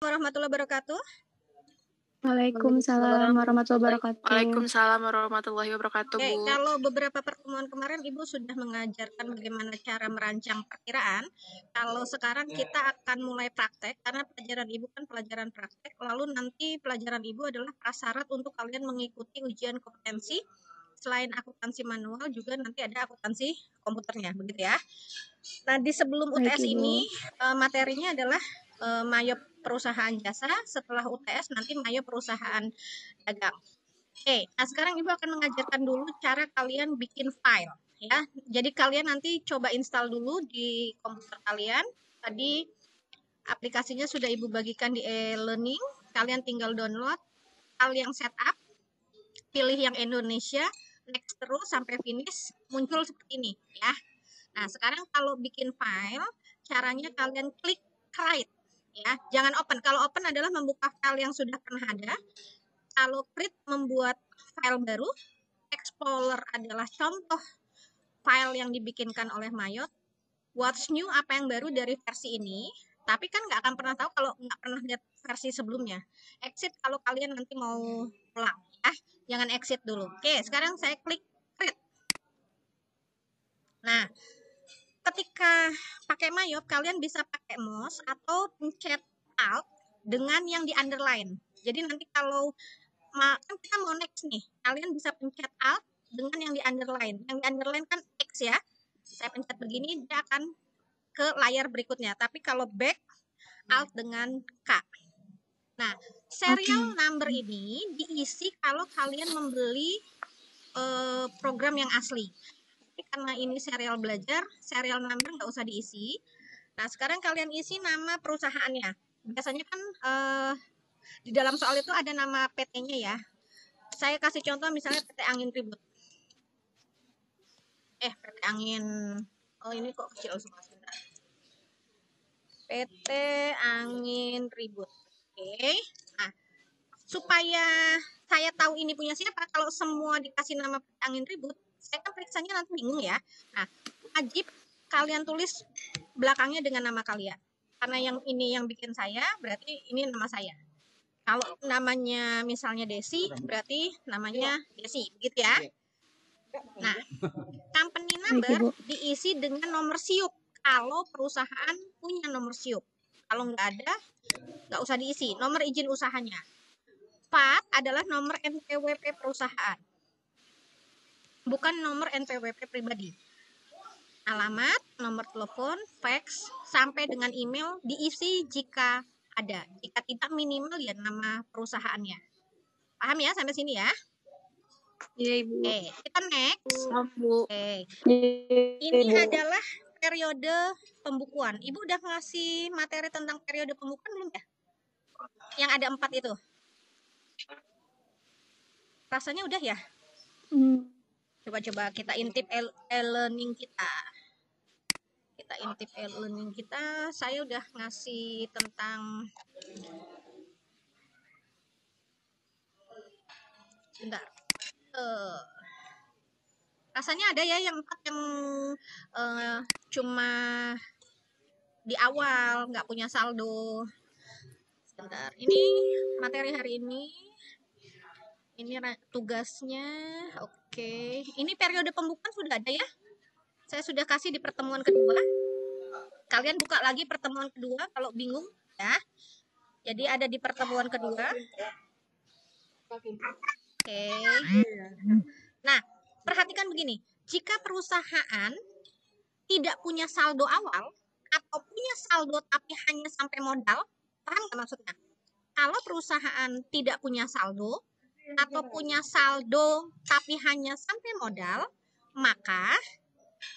warahmatullahi wabarakatuh. Waalaikumsalam warahmatullahi wabarakatuh. Waalaikumsalam warahmatullahi wabarakatuh, Oke, Bu. kalau beberapa pertemuan kemarin Ibu sudah mengajarkan bagaimana cara merancang perkiraan. Kalau sekarang kita akan mulai praktek karena pelajaran Ibu kan pelajaran praktek. Lalu nanti pelajaran Ibu adalah prasyarat untuk kalian mengikuti ujian kompetensi. Selain akuntansi manual juga nanti ada akuntansi komputernya, begitu ya. Nah, di sebelum UTS ini eh, materinya adalah eh, Mayo perusahaan jasa, setelah UTS nanti Mayo perusahaan dagang. Oke, nah sekarang Ibu akan mengajarkan dulu cara kalian bikin file ya. Jadi kalian nanti coba install dulu di komputer kalian. Tadi aplikasinya sudah Ibu bagikan di e-learning. Kalian tinggal download, file yang setup, pilih yang Indonesia, next terus sampai finish, muncul seperti ini ya. Nah, sekarang kalau bikin file, caranya kalian klik create ya. Jangan open. Kalau open adalah membuka file yang sudah pernah ada. Kalau create membuat file baru, Explorer adalah contoh file yang dibikinkan oleh Mayot. What's new apa yang baru dari versi ini? Tapi kan nggak akan pernah tahu kalau nggak pernah lihat versi sebelumnya. Exit kalau kalian nanti mau pulang. Ah, jangan exit dulu. Oke, sekarang saya klik create. Nah, ketika pakai Mayot, kalian bisa pakai mouse atau pencet Alt dengan yang di underline. Jadi nanti kalau kan kita mau next nih, kalian bisa pencet Alt dengan yang di underline. Yang di underline kan X ya. Saya pencet begini, dia akan ke layar berikutnya. Tapi kalau back, Alt dengan K. Nah, serial number ini diisi kalau kalian membeli eh, program yang asli. Tapi karena ini serial belajar, serial number nggak usah diisi. Nah, sekarang kalian isi nama perusahaannya. Biasanya kan eh, di dalam soal itu ada nama PT-nya ya. Saya kasih contoh misalnya PT Angin Ribut. Eh, PT Angin. Oh, ini kok kecil semua sebentar. PT Angin Ribut. Oke. Nah, supaya saya tahu ini punya siapa, kalau semua dikasih nama PT Angin Ribut, saya kan periksanya nanti bingung ya. Nah, wajib kalian tulis belakangnya dengan nama kalian. Karena yang ini yang bikin saya, berarti ini nama saya. Kalau namanya misalnya Desi, berarti namanya Desi, begitu ya. Nah, company number diisi dengan nomor siup. Kalau perusahaan punya nomor siup. Kalau nggak ada, nggak usah diisi. Nomor izin usahanya. Part adalah nomor NPWP perusahaan. Bukan nomor NPWP pribadi. Alamat, nomor telepon, fax, sampai dengan email diisi jika ada. Jika tidak minimal ya nama perusahaannya. Paham ya sampai sini ya? Iya, Ibu. Oke, kita next. Bu. Oke, Iya, ini Ibu. adalah periode pembukuan. Ibu udah ngasih materi tentang periode pembukuan belum ya? Yang ada empat itu. Rasanya udah ya? Hmm. Coba-coba kita intip e-learning kita. Kita intip e-learning kita. Saya udah ngasih tentang Bentar. Eh, rasanya ada ya yang yang eh, cuma di awal nggak punya saldo. Sebentar. Ini materi hari ini. Ini tugasnya. Oke. Ini periode pembukaan sudah ada ya? Saya sudah kasih di pertemuan kedua. Kalian buka lagi pertemuan kedua kalau bingung ya. Jadi ada di pertemuan kedua. Oke. Nah, perhatikan begini. Jika perusahaan tidak punya saldo awal atau punya saldo tapi hanya sampai modal, paham nggak maksudnya? Kalau perusahaan tidak punya saldo atau punya saldo tapi hanya sampai modal, maka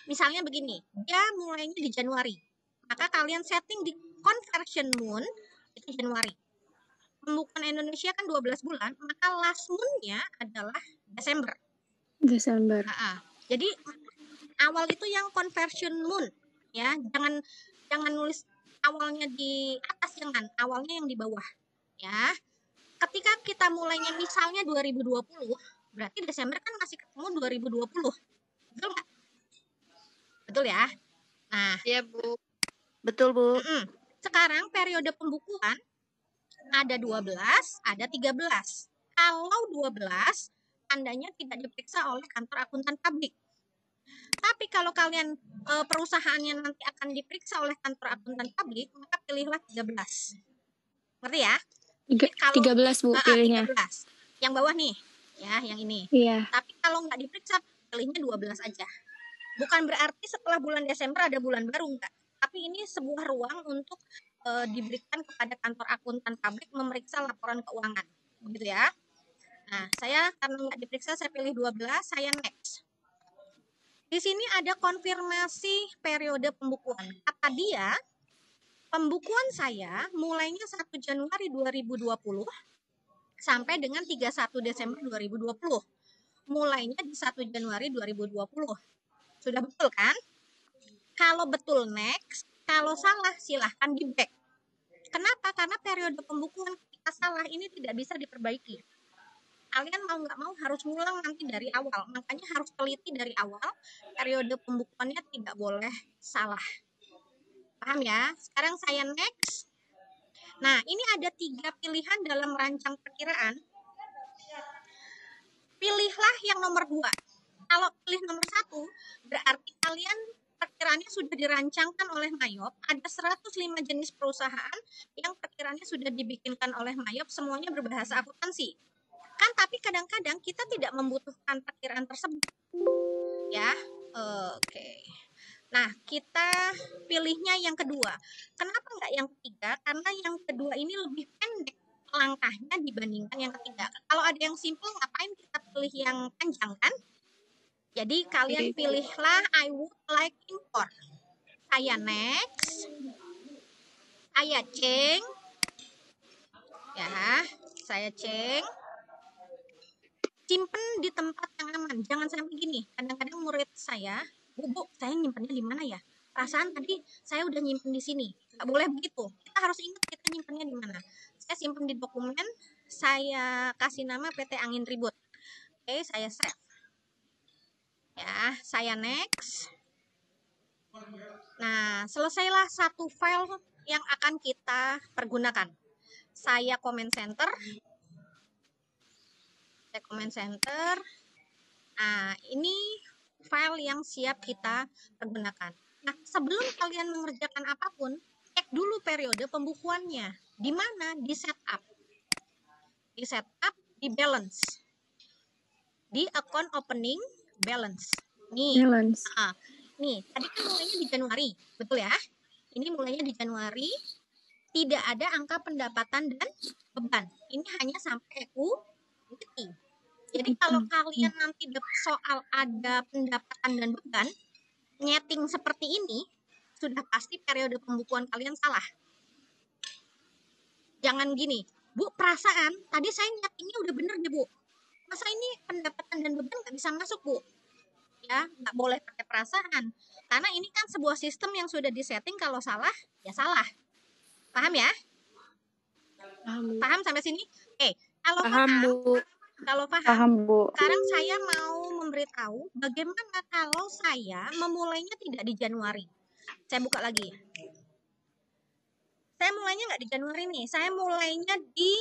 misalnya begini, dia mulainya di Januari. Maka kalian setting di conversion moon itu Januari. Pembukaan Indonesia kan 12 bulan, maka last moon-nya adalah Desember. Desember. Ha-ha. Jadi awal itu yang conversion moon ya, jangan jangan nulis awalnya di atas jangan, awalnya yang di bawah ya. Ketika kita mulainya misalnya 2020, berarti Desember kan masih ketemu 2020. Betul nggak? Betul ya? Nah, Iya, Bu. Betul, Bu. mm-mm. sekarang periode pembukuan Ada 12, ada 13. Kalau 12, tandanya tidak diperiksa oleh kantor akuntan publik. Tapi kalau kalian e, perusahaannya nanti akan diperiksa oleh kantor akuntan publik, maka pilihlah 13. Ngerti ya? Tiga, 13 Bu Ah, ah, pilihnya. 13. Yang bawah nih, ya, yang ini. Iya. Tapi kalau nggak diperiksa, pilihnya 12 aja. Bukan berarti setelah bulan Desember ada bulan baru enggak. Tapi ini sebuah ruang untuk eh, diberikan kepada kantor akuntan publik memeriksa laporan keuangan. Begitu ya. Nah, saya karena nggak diperiksa, saya pilih 12, saya next. Di sini ada konfirmasi periode pembukuan. Kata dia, pembukuan saya mulainya 1 Januari 2020 sampai dengan 31 Desember 2020 mulainya di 1 Januari 2020. Sudah betul kan? Kalau betul next, kalau salah silahkan di back. Kenapa? Karena periode pembukuan kita salah ini tidak bisa diperbaiki. Kalian mau nggak mau harus ngulang nanti dari awal. Makanya harus teliti dari awal. Periode pembukuannya tidak boleh salah. Paham ya? Sekarang saya next. Nah, ini ada tiga pilihan dalam rancang perkiraan pilihlah yang nomor dua. Kalau pilih nomor satu, berarti kalian perkiraannya sudah dirancangkan oleh Mayop. Ada 105 jenis perusahaan yang perkiraannya sudah dibikinkan oleh Mayop, semuanya berbahasa akuntansi. Kan tapi kadang-kadang kita tidak membutuhkan perkiraan tersebut. Ya, oke. Nah, kita pilihnya yang kedua. Kenapa nggak yang ketiga? Karena yang kedua ini lebih pendek langkahnya dibandingkan yang ketiga. Kalau ada yang simple, ngapain kita pilih yang panjang kan? Jadi kalian pilihlah I would like import. Saya next. Saya ceng. Ya, saya ceng. Simpen di tempat yang aman. Jangan sampai gini. Kadang-kadang murid saya, Bu, Bu, saya nyimpennya di mana ya? Perasaan tadi saya udah nyimpen di sini. Nggak boleh begitu. Kita harus ingat kita nyimpennya di mana saya simpan di dokumen, saya kasih nama PT Angin Ribut. Oke, saya save. Ya, saya next. Nah, selesailah satu file yang akan kita pergunakan. Saya comment center. Saya comment center. Nah, ini file yang siap kita pergunakan. Nah, sebelum kalian mengerjakan apa pun, cek dulu periode pembukuannya. Di mana? Di setup. Di setup, di balance. Di account opening balance. Nih, Balance. ah, nih, tadi kan mulainya di Januari, betul ya? Ini mulainya di Januari. Tidak ada angka pendapatan dan beban. Ini hanya sampai equity. Jadi kalau kalian nanti soal ada pendapatan dan beban, nyeting seperti ini, sudah pasti periode pembukuan kalian salah. Jangan gini, Bu, perasaan tadi saya nyetingnya udah bener deh, Bu. Masa ini pendapatan dan beban nggak bisa masuk, Bu? Ya, nggak boleh pakai perasaan. Karena ini kan sebuah sistem yang sudah disetting kalau salah, ya salah. Paham ya? Paham. Paham sampai sini? Oke, kalau Paham, paham, Bu. Kalau paham, Paham, Bu. sekarang saya mau memberitahu bagaimana kalau saya memulainya tidak di Januari. Saya buka lagi. Saya mulainya nggak di Januari nih. Saya mulainya di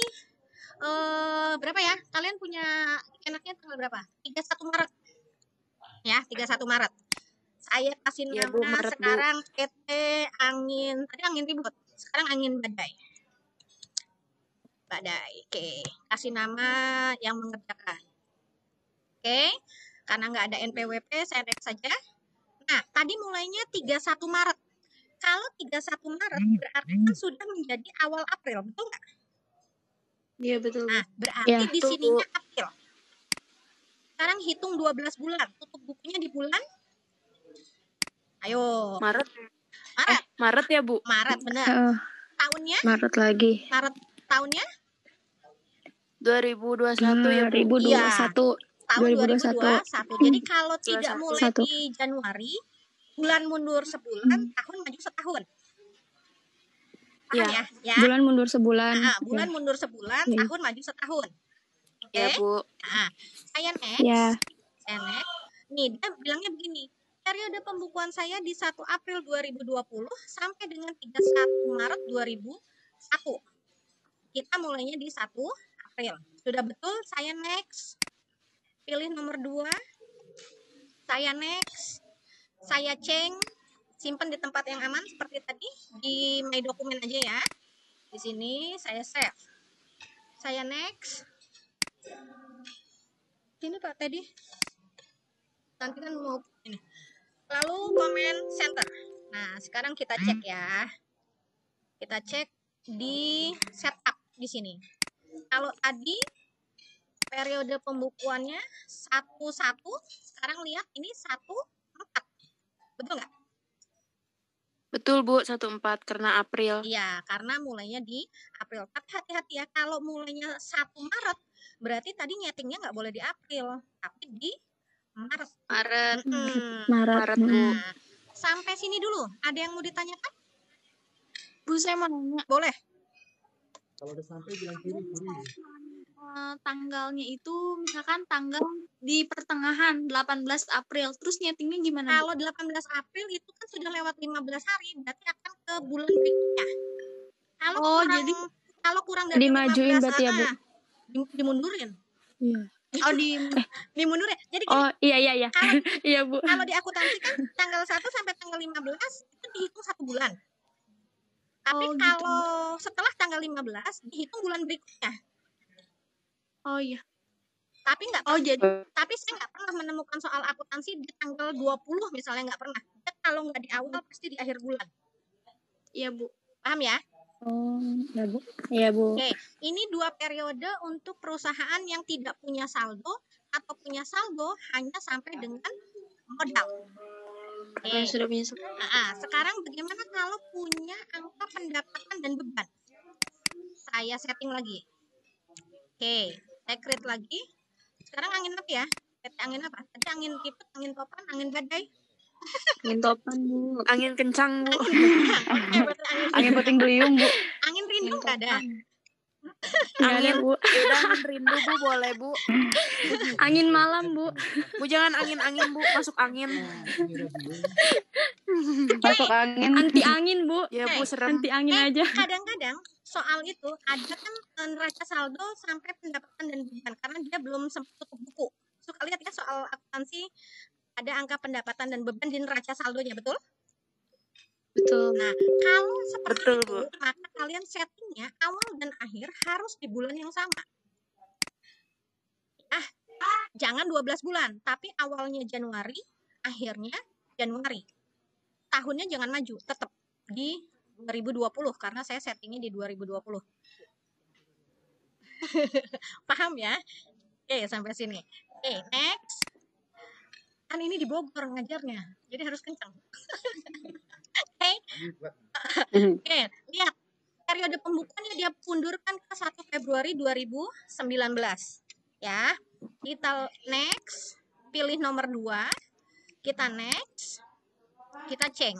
eh berapa ya? Kalian punya enaknya tanggal berapa? 31 Maret. Ya, 31 Maret. Saya kasih Ya, nama Bu, Maret, Bu. sekarang PT Angin, tadi angin ribut. Sekarang angin badai. Badai. Oke, kasih nama yang mengerjakan. Oke, karena nggak ada NPWP, saya next saja. Nah, tadi mulainya 31 Maret. Kalau 31 Maret berarti kan sudah menjadi awal April, betul nggak? Iya, betul. Nah, berarti Ya, di sininya April. Sekarang hitung 12 bulan. Tutup bukunya di bulan Ayo, Maret. Maret. Maret ya, Bu? Maret benar. Heeh, Tahunnya? Maret lagi. Maret tahunnya? 2021 ya, Bu? 2021. Tahun 2021. 2021. Jadi kalau tidak 21. mulai Satu. di Januari, bulan mundur sebulan, Hmm. tahun maju setahun. Paham Ya. ya? Ya. Bulan mundur sebulan. Ah, bulan Ya. mundur sebulan, Ya. tahun maju setahun. Oke. Ya, Bu. Nah, saya next. Ya. Saya next. Nih, dia bilangnya begini. Periode pembukuan saya di 1 April 2020 sampai dengan 31 Maret 2001. kita mulainya di 1 April. Sudah betul? Saya next. Pilih nomor 2. Saya next. Saya ceng. Simpan di tempat yang aman seperti tadi. Di my dokumen aja ya. Di sini saya save. Saya next. Sini Pak Teddy. Nanti kan mau ini. Lalu komen center. Nah, sekarang kita cek ya. Kita cek di setup di sini. Kalau tadi periode pembukuannya satu satu, sekarang lihat ini satu empat, betul nggak? Betul Bu, 14 karena April. Iya, karena mulainya di April. Tapi hati-hati ya, kalau mulainya 1 Maret, berarti tadi nyetingnya nggak boleh di April, tapi di Maret. Maret. Hmm. Maret. Maret, Bu. Hmm. Nah, sampai sini dulu. Ada yang mau ditanyakan? Bu, saya mau nanya. Boleh. Kalau udah sampai bilang kiri kiri. Eh, tanggalnya itu misalkan tanggal di pertengahan 18 April terus nyetingnya gimana? Kalau 18 April itu kan sudah lewat 15 hari, berarti akan ke bulan berikutnya. Kalau Oh, kurang, jadi- kalau kurang dari Dimajuin 15, berarti ya, Bu? ah, di- dimundurin. Iya. oh di Dimundurin. Jadi gini, Oh, iya iya iya. kalau Iya, Bu. kalau di akuntansi kan tanggal 1 sampai tanggal 15 itu dihitung satu bulan. Tapi Oh, gitu. kalau setelah tanggal 15 dihitung bulan berikutnya. oh iya Tapi nggak oh jadi tapi saya nggak pernah menemukan soal akuntansi di tanggal 20 misalnya nggak pernah. Dan kalau nggak di awal pasti di akhir bulan. iya Bu Paham ya? Oh, iya, Bu. Iya, Bu. Oke, ini dua periode untuk perusahaan yang tidak punya saldo atau punya saldo hanya sampai dengan modal. Oke. yang sudah punya Nah, ah, sekarang bagaimana kalau punya angka pendapatan dan beban? Saya setting lagi. Oke, saya create lagi. Sekarang angin apa ya? Angin apa? Tadi angin kipet, angin topan, angin badai. Angin topan, Bu. Angin kencang, Bu. Angin, Angin puting beliung, Bu. angin rindu nggak ada. Angin, Bu. udah angin rindu, Bu. Boleh, Bu. Angin malam, Bu. Bu, jangan angin-angin, Bu. Masuk angin. Masuk angin. Anti angin, Bu. Ya, Bu, serem. Anti angin Eh, aja. kadang-kadang soal itu ada kan eh, neraca saldo sampai pendapatan dan beban karena dia belum sempat tutup buku. Suka lihat ya soal akuntansi ada angka pendapatan dan beban di neraca saldonya, betul? Betul Nah, kalau seperti Betul, itu, Bu. maka kalian settingnya awal dan akhir harus di bulan yang sama. Ah, jangan 12 bulan, tapi awalnya Januari, akhirnya Januari. Tahunnya jangan maju, tetap di 2020 karena saya settingnya di 2020. Paham ya? Oke, sampai sini. Oke, next. Kan ini di Bogor ngajarnya, jadi harus kencang. Oke, Oke, lihat. Periode pembukaannya dia pundurkan ke 1 Februari 2019. Ya. Kita next, pilih nomor 2. Kita next. Kita ceng.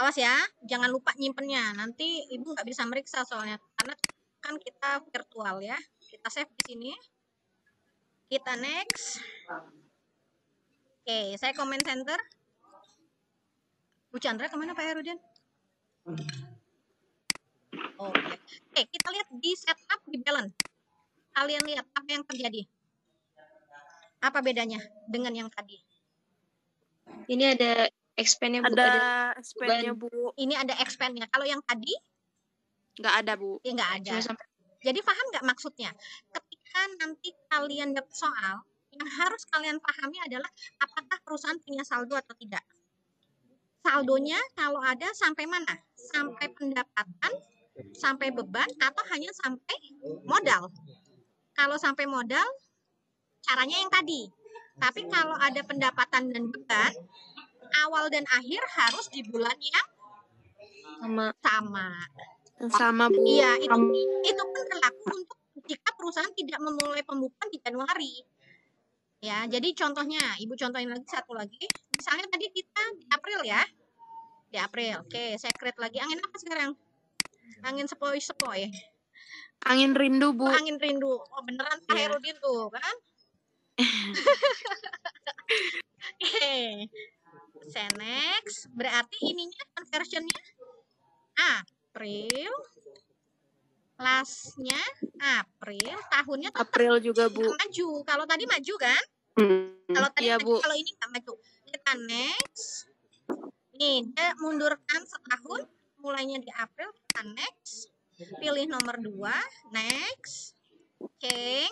Awas ya, jangan lupa nyimpennya. Nanti Ibu nggak bisa meriksa soalnya karena kan kita virtual ya. Kita save di sini. Kita next. Oke, saya comment center. Bu Chandra ke mana Pak Herudin? Oke. Oke, kita lihat di setup di balance. Kalian lihat apa yang terjadi? Apa bedanya dengan yang tadi? ini ada expand-nya Bu Ada ada expand-nya, Bu. Ini ada expand-nya. Kalau yang tadi Nggak ada, Bu. ya nggak ada. cuma sampai Jadi paham nggak maksudnya? Ketika nanti kalian dapat soal, yang harus kalian pahami adalah apakah perusahaan punya saldo atau tidak. Saldonya kalau ada sampai mana? Sampai pendapatan, sampai beban, atau hanya sampai modal. Kalau sampai modal, caranya yang tadi. Tapi kalau ada pendapatan dan beban, awal dan akhir harus di bulan yang sama sama. Sama, Bu. Iya, itu itu pun berlaku untuk jika perusahaan tidak memulai pembukuan di Januari. Ya, jadi contohnya, Ibu contohin lagi satu lagi. Misalnya tadi kita di April ya. Di April. Oke, saya create lagi. Angin apa sekarang? Angin sepoi-sepoi. Angin rindu, Bu. Oh, angin rindu. Oh, beneran Pak Iya. Herudin tuh, kan? Oke. Saya next. Berarti ininya conversionnya April Lastnya April, tahunnya tetap April juga bu. maju. Kalau tadi maju kan? Hmm, Kalau tadi iya maju, bu. kalau ini nggak maju. Kita next. Nih, dia mundurkan setahun, mulainya di April, kita next. Pilih nomor 2, next. Oke.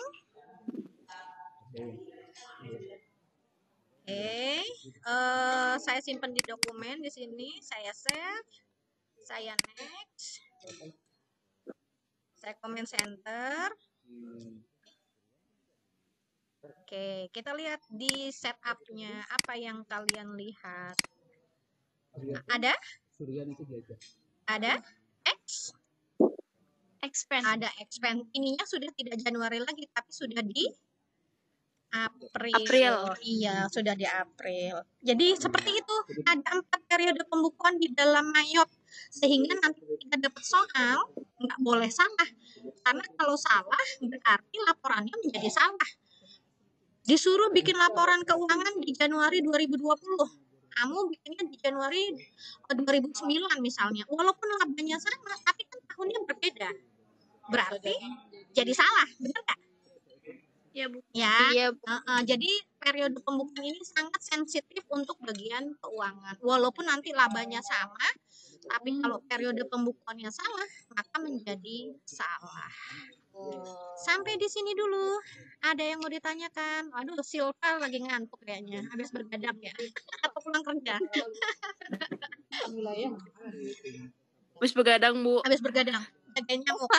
Oke, eh, saya simpan di dokumen di sini, saya save, saya next, saya comment center. Oke, kita lihat di setupnya apa yang kalian lihat. Ada? Ada? X? expand Ada expand. Ininya sudah tidak Januari lagi, tapi sudah di April. April. Iya, sudah di April. Jadi seperti itu. Ada empat periode pembukuan di dalam Mayop. Sehingga nanti kita dapat soal, nggak boleh salah. Karena kalau salah, berarti laporannya menjadi salah. Disuruh bikin laporan keuangan di Januari 2020. Kamu bikinnya di Januari eh, 2009 misalnya. Walaupun labanya sama, tapi kan tahunnya berbeda. Berarti jadi salah, benar nggak? ya bu Ya. Iya bu. Heeh, jadi periode pembukuan ini sangat sensitif untuk bagian keuangan. Walaupun nanti labanya sama, tapi kalau periode pembukuannya salah, maka menjadi salah. Sampai di sini dulu. Ada yang mau ditanyakan? Aduh, Silva lagi ngantuk kayaknya. Habis bergadang ya. Atau pulang kerja. Wilayah. Habis begadang bu. Habis bergadang. Jagain nyamuk.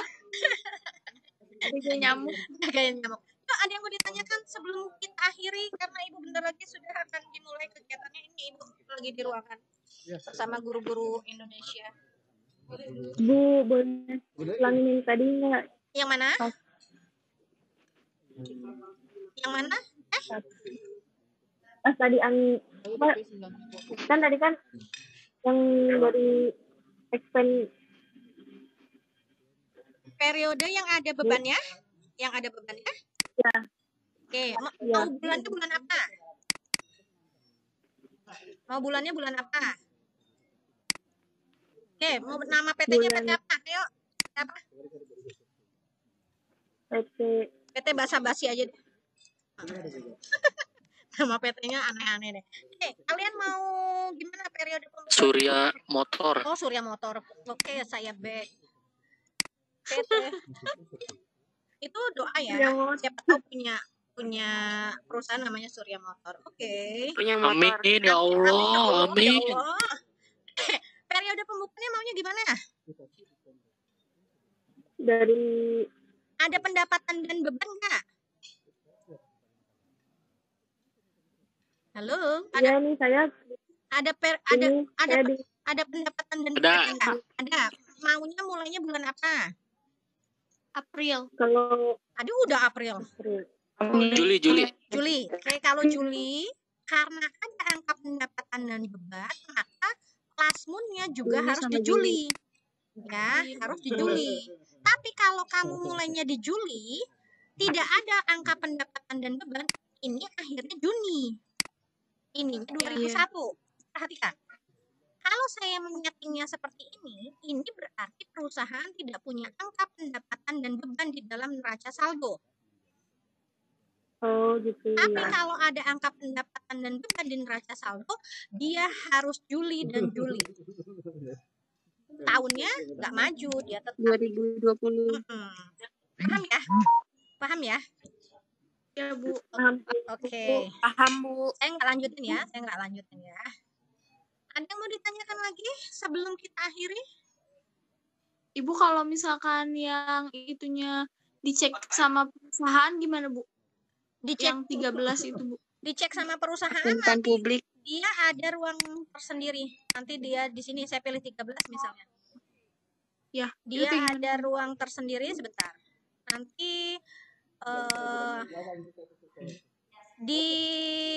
Tiga nyamuk Jagain nyamuk. Yuk, ada yang mau ditanyakan sebelum kita akhiri karena ibu bentar lagi sudah akan dimulai kegiatannya ini ibu lagi di ruangan Ya. bersama guru-guru Indonesia. Bu, boleh ulangin tadi nggak? Yang mana? Yang mana? Pas tadi angin, apa, kan tadi kan yang dari expand Periode yang ada bebannya? Yang ada bebannya? Ya. Oke, ma- Ya. mau bulannya bulan apa? Mau bulannya bulan apa? Oke, mau nama PT-nya PT apa? Ayo, apa? PT PT Basa Basi aja deh. Nama PT-nya aneh-aneh deh. Oke, kalian mau gimana periode pembukaan? Surya Motor. Oh, Surya Motor. Oke, saya back. PT. Itu doa ya. Siapa tahu punya punya perusahaan namanya Surya Motor. Oke. Punya motor. Amin ya Allah, amin. Ya Allah. Periode pembukaannya maunya gimana? dari Ada pendapatan dan beban nggak? Halo, ada ya nih saya ada per, ada ini ada di ada pendapatan dan Ada. beban nggak? Ada. Maunya mulainya bulan apa? April kalau Aduh, udah April. April. Juli, Juli. Juli. Oke, kalau Juli karena ada angka pendapatan dan beban, maka lasmunnya juga Juli harus di Juli. Ya, harus di Juli. Tapi kalau kamu mulainya di Juli, tidak ada angka pendapatan dan beban, ini akhirnya Juni. Ini 2001. Perhatikan. Kalau saya menyetingnya seperti ini, ini berarti perusahaan tidak punya angka pendapatan dan beban di dalam neraca saldo. oh gitu Tapi ya kalau ada angka pendapatan dan beban di neraca saldo, dia harus Juli dan Juli. Tahunnya nggak maju, dia tetap. 2020. Mm-mm. Paham ya? Paham ya? ya bu paham Oke. Paham bu. Saya nggak lanjutin ya, saya nggak lanjutin ya. Ada yang mau ditanyakan lagi sebelum kita akhiri? ibu kalau misalkan yang itunya dicek sama perusahaan gimana bu Dicek, yang 13 itu bu dicek sama perusahaan nanti publik. dia ada ruang tersendiri. Nanti dia di sini saya pilih 13 misalnya. Ya Dia itu gimana? ada ruang tersendiri sebentar. Nanti eh di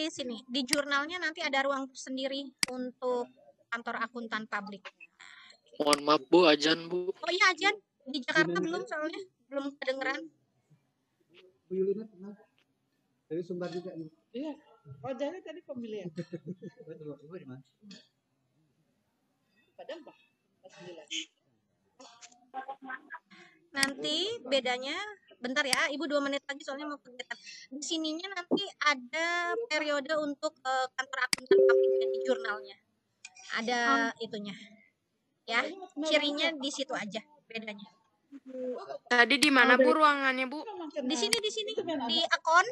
sini di jurnalnya nanti ada ruang tersendiri untuk kantor akuntan publik. Mohon maaf Bu, ajan Bu. Oh iya Ajan, di Jakarta belum soalnya belum kedengeran. Bu Yulina pernah dari Sumbar juga nih. Iya. Oh, jadi tadi pemilihan. Padahal Pak. Pas. Nanti bedanya bentar ya ibu dua menit lagi soalnya mau kegiatan di sininya nanti ada periode untuk eh, kantor akuntan publiknya di jurnalnya. Ada itunya. Ya cirinya di situ aja bedanya. Tadi di mana Bu ruangannya Bu? di sini di sini. Di akun.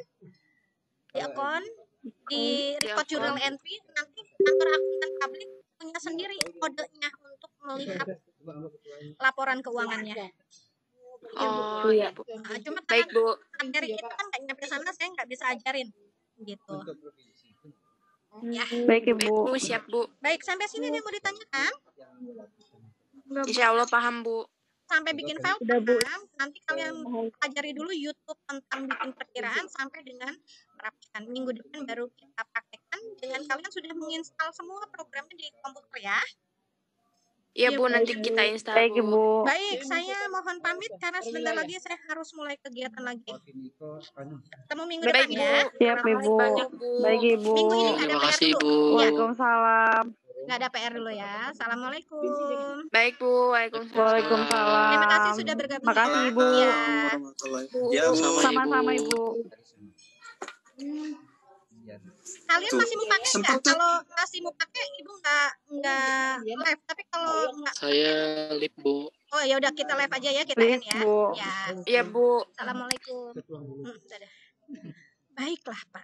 Di akun. Di record journal akun. entry. Nanti kantor akuntan publik punya sendiri kodenya untuk melihat laporan keuangannya. Oh iya Bu. Nah, cuma Baik karena Bu. materi kita kan nggak nyampe sana saya nggak bisa ajarin gitu. Ya Baik Ibu. Bu siap Bu. baik sampai sini ada yang mau ditanyakan Insya Allah paham Bu. sampai bikin file Udah, Bu. paham. Nanti kalian pelajari dulu YouTube tentang bikin perkiraan sampai dengan merapikan minggu depan baru kita praktekkan. Dengan kalian sudah menginstal semua programnya di komputer ya Iya Bu nanti kita install Baik Bu. Ibu. baik saya mohon pamit karena sebentar lagi saya harus mulai kegiatan lagi ketemu minggu Baik depan Bu. ya Siap Ibu. Baik Ibu. minggu ini nggak ada Terima PR kasih dulu ya Waalaikumsalam. nggak ada PR dulu ya assalamualaikum Baik Bu. Waalaikumsalam. Waalaikumsalam. terima kasih sudah bergabung Makasih, ya. Ibu. ya Ya, sama Sama-sama Ibu. Kalian masih mau pakai nggak? kalau masih mau pakai ibu nggak nggak live. Tapi kalau nggak Saya lip Bu. oh ya udah kita live aja ya kita Please, end ya. Bu. ya. Iya Bu. assalamualaikum. Hmm, dadah. baiklah pak